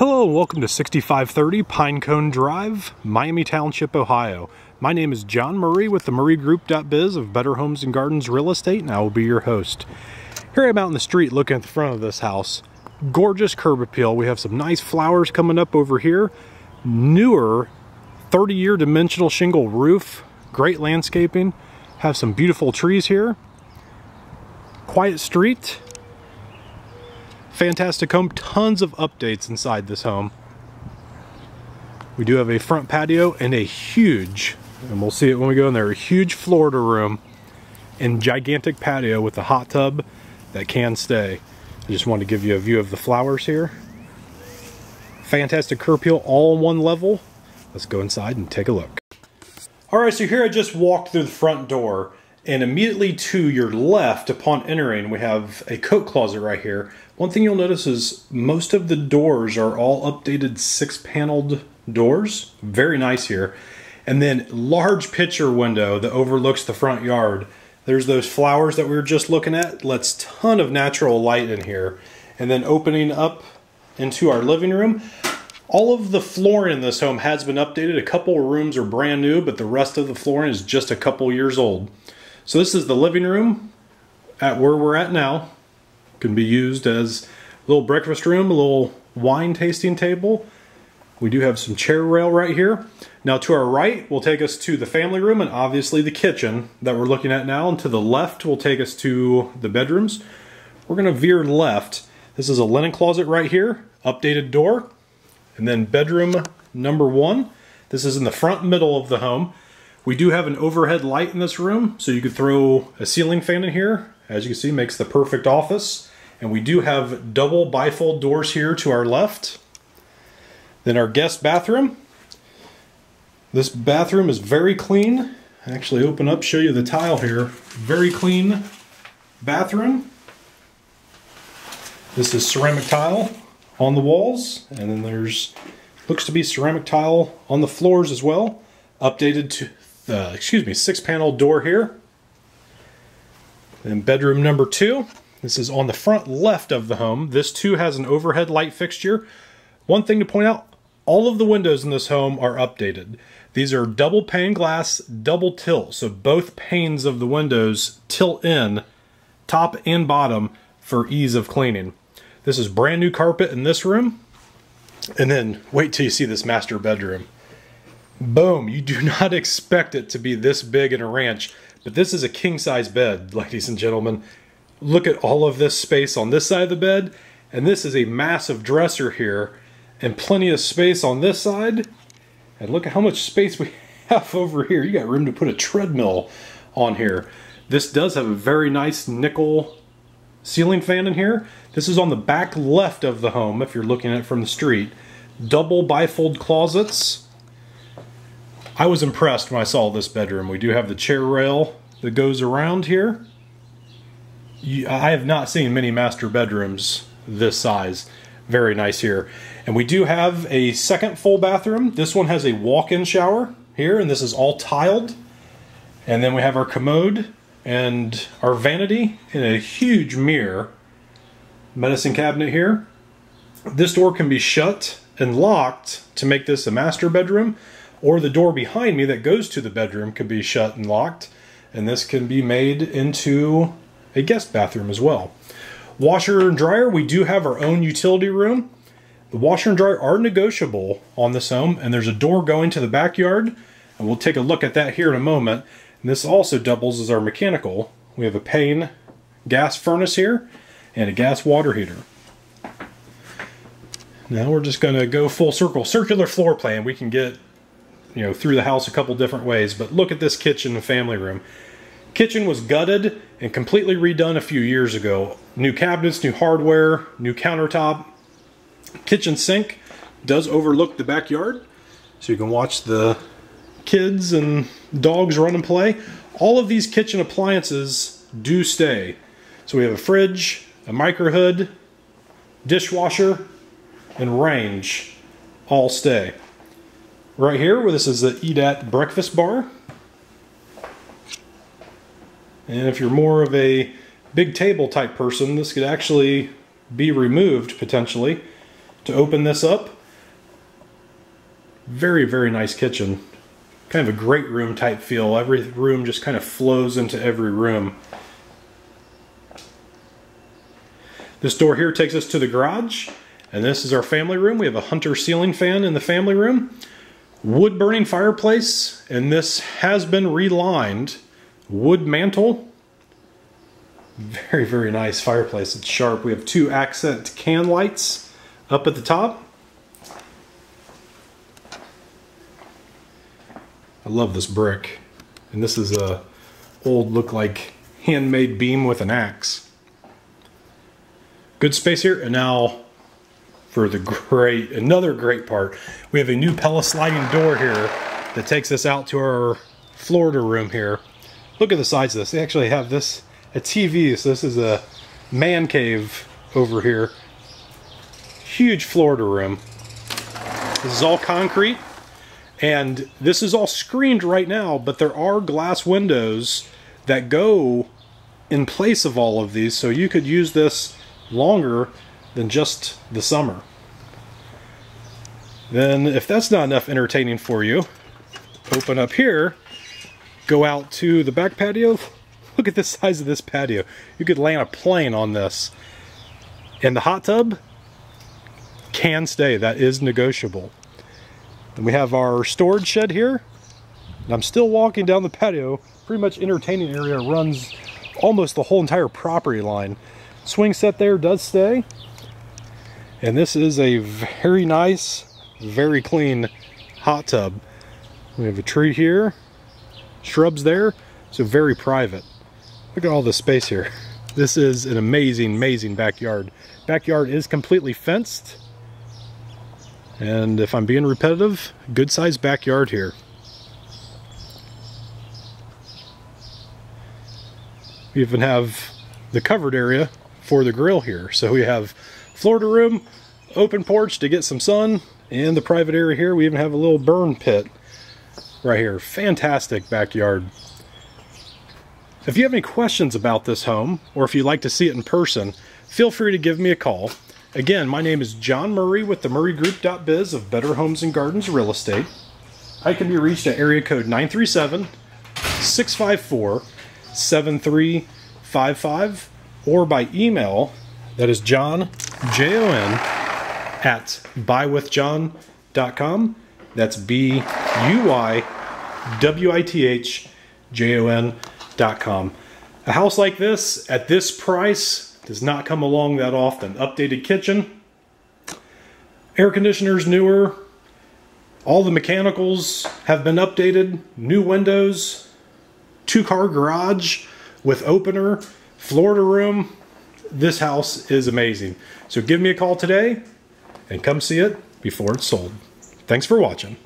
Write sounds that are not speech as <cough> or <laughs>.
Hello and welcome to 6530 Pine Cone Drive, Miami Township, Ohio. My name is Jon Murray with the Murray Group.biz of Better Homes and Gardens Real Estate and I will be your host. Here I'm out in the street looking at the front of this house. Gorgeous curb appeal. We have some nice flowers coming up over here. Newer 30 year dimensional shingle roof. Great landscaping. Have some beautiful trees here. Quiet street fantastic home. Tons of updates inside this home. We do have a front patio and a huge, and we'll see it when we go in there, a huge Florida room and gigantic patio with a hot tub that can stay. I just wanted to give you a view of the flowers here. Fantastic curb appeal all on one level. Let's go inside and take a look. All right, so here I just walked through the front door and immediately to your left upon entering, we have a coat closet right here. One thing you'll notice is most of the doors are all updated six paneled doors. Very nice here. And then large picture window that overlooks the front yard. There's those flowers that we were just looking at. Lets ton of natural light in here. And then opening up into our living room. All of the flooring in this home has been updated. A couple rooms are brand new, but the rest of the flooring is just a couple years old. So this is the living room at where we're at now. Can be used as a little breakfast room, a little wine tasting table. We do have some chair rail right here. Now to our right will take us to the family room and obviously the kitchen that we're looking at now. And to the left will take us to the bedrooms. We're gonna veer left. This is a linen closet right here, updated door. And then bedroom number one. This is in the front middle of the home. We do have an overhead light in this room, so you could throw a ceiling fan in here. As you can see, makes the perfect office. And we do have double bifold doors here to our left. Then our guest bathroom. This bathroom is very clean. Actually open up, show you the tile here. Very clean bathroom. This is ceramic tile on the walls, and then there's looks to be ceramic tile on the floors as well. Updated to uh, excuse me, six panel door here. Then bedroom number two. This is on the front left of the home. This too has an overhead light fixture. One thing to point out, all of the windows in this home are updated. These are double pane glass, double tilt. So both panes of the windows tilt in, top and bottom, for ease of cleaning. This is brand new carpet in this room. And then wait till you see this master bedroom. Boom, you do <laughs> not expect it to be this big in a ranch, but this is a king size bed, <laughs> ladies and gentlemen. Look at all of this space on this side of the bed, and this is a massive dresser here, and plenty of space on this side. And look at how much space we <laughs> have over here. You got room to put a treadmill on here. This does have a very nice nickel ceiling fan in here. This is on the back left of the home if you're looking at it from the street. Double bifold closets I was impressed when I saw this bedroom. We do have the chair rail that goes around here. I have not seen many master bedrooms this size. Very nice here. And we do have a second full bathroom. This one has a walk-in shower here, and this is all tiled. And then we have our commode and our vanity and a huge mirror. Medicine cabinet here. This door can be shut and locked to make this a master bedroom or the door behind me that goes to the bedroom could be shut and locked and this can be made into a guest bathroom as well. Washer and dryer, we do have our own utility room. The washer and dryer are negotiable on this home and there's a door going to the backyard and we'll take a look at that here in a moment. And this also doubles as our mechanical. We have a Payne gas furnace here and a gas water heater. Now we're just going to go full circle. Circular floor plan. We can get you know through the house a couple different ways but look at this kitchen and family room. Kitchen was gutted and completely redone a few years ago. New cabinets new hardware new countertop. Kitchen sink does overlook the backyard so you can watch the kids and dogs run and play. All of these kitchen appliances do stay. So we have a fridge a micro hood dishwasher and range all stay right here where this is the Eat At breakfast bar. And if you're more of a big table type person, this could actually be removed potentially. to open this up. Very, very nice kitchen. Kind of a great room type feel. Every room just kind of flows into every room. This door here takes us to the garage. And this is our family room. We have a Hunter ceiling fan in the family room. Wood burning fireplace. And this has been relined. Wood mantle. Very, very nice fireplace. It's sharp. We have two accent can lights up at the top. I love this brick. And this is a old look like handmade beam with an axe. Good space here. And now for the great, another great part. We have a new Pella sliding door here that takes us out to our Florida room here. Look at the sides of this. They actually have this, a TV. So this is a man cave over here. Huge Florida room. This is all concrete. And this is all screened right now, but there are glass windows that go in place of all of these. So you could use this longer than just the summer. Then if that's not enough entertaining for you, open up here, go out to the back patio. <laughs> Look at the size of this patio. You could land a plane on this. And the hot tub can stay, that is negotiable. And we have our storage shed here. And I'm still walking down the patio. Pretty much entertaining area runs almost the whole entire property line. Swing set there does stay. And this is a very nice, very clean hot tub. We have a tree here, shrubs there, so very private. Look at all the space here. <laughs> This is an amazing, amazing backyard. Backyard is completely fenced. And if I'm being repetitive, good sized backyard here. We even have the covered area for the grill here. So we have Florida room, open porch to get some sun, and the private area here, we even have a little burn pit right here. Fantastic backyard. If you have any questions about this home, or if you'd like to see it in person, feel free to give me a call. Again, my name is Jon Murray with the murraygroup.biz of Better Homes and Gardens Real Estate. I can be reached at area code 937 654 7355 or by email that is Jon, J O N, at buywithjon.com. That's B U Y W I T H J O N.com. A house like this at this price does not come along that often. Updated kitchen, air conditioners newer, all the mechanicals have been updated, new windows, two car garage with opener, Florida room. This house is amazing. So give me a call today and come see it before it's sold. Thanks for watching.